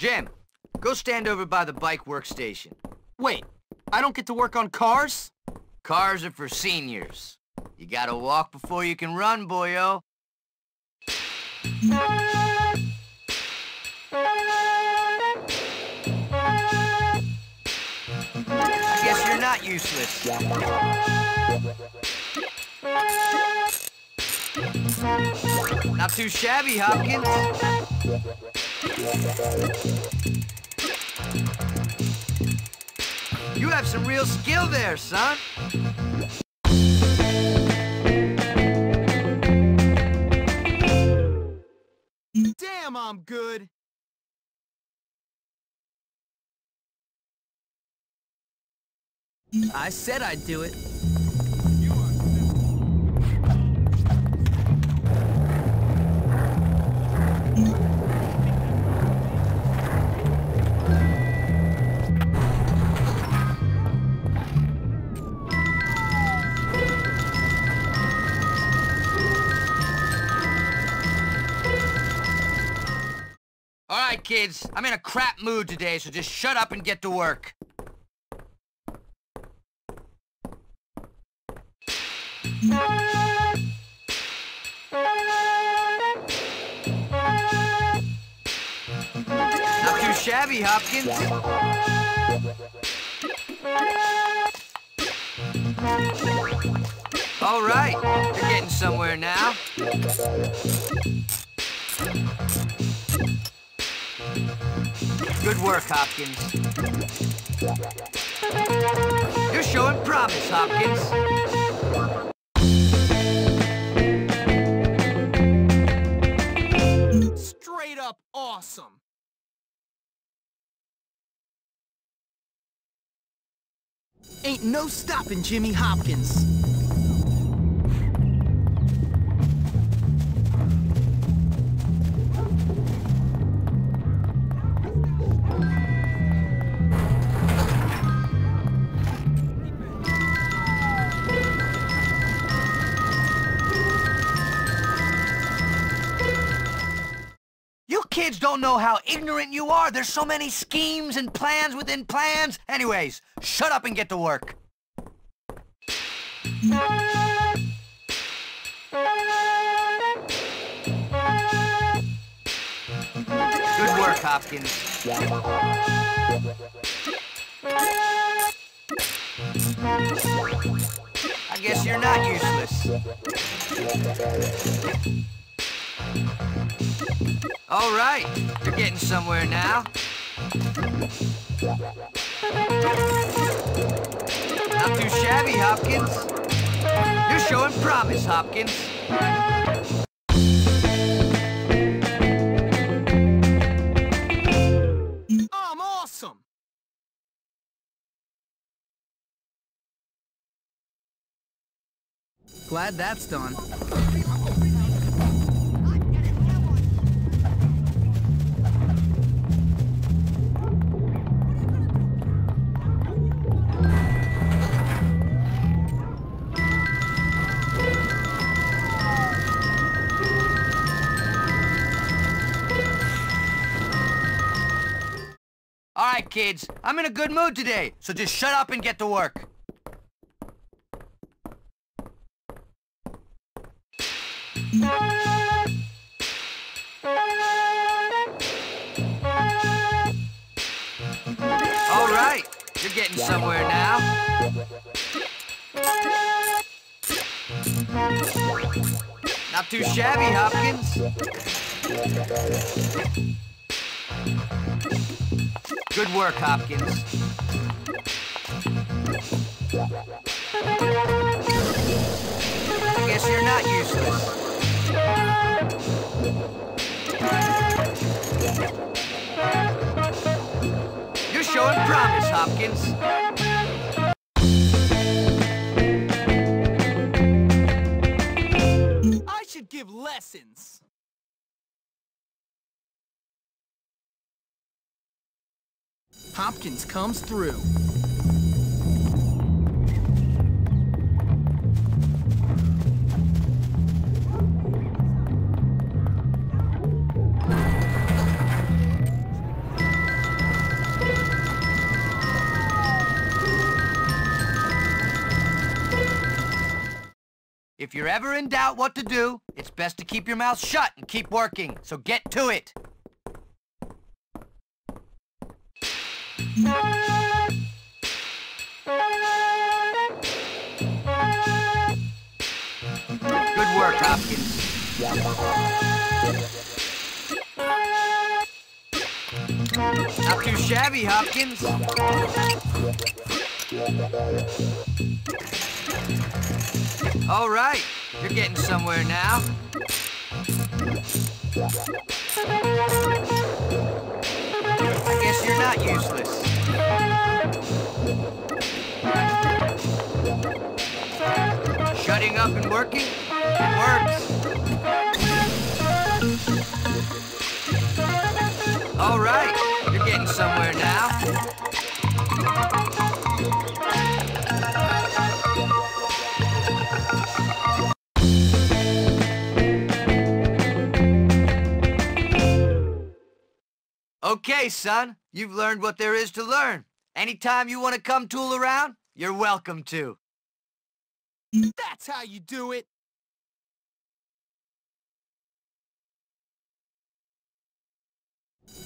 Jim, go stand over by the bike workstation. Wait, I don't get to work on cars? Cars are for seniors. You gotta walk before you can run, boyo. I guess you're not useless. Not too shabby, Hopkins. You have some real skill there, son. Damn, I'm good. I said I'd do it. Right, kids. I'm in a crap mood today, so just shut up and get to work. Not too shabby, Hopkins. All right, you're getting somewhere now. Good work, Hopkins. You're showing promise, Hopkins. Straight up awesome. Ain't no stopping Jimmy Hopkins. Kids don't know how ignorant you are. There's so many schemes and plans within plans. Anyways, shut up and get to work. Good work, Hopkins. I guess you're not useless. All right, you're getting somewhere now. Not too shabby, Hopkins. You're showing promise, Hopkins. I'm awesome. Glad that's done. Kids, I'm in a good mood today, so just shut up and get to work. All right, you're getting somewhere now. Not too shabby, Hopkins. Good work, Hopkins. I guess you're not useless. You're showing promise, Hopkins. Hopkins comes through. If you're ever in doubt what to do, it's best to keep your mouth shut and keep working, so get to it! Good work, Hopkins. Not too shabby, Hopkins. All right, you're getting somewhere now. Useless. Shutting up and working? It works. All right, Okay, son, you've learned what there is to learn. Anytime you want to come tool around, you're welcome to. That's how you do it.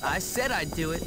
I said I'd do it.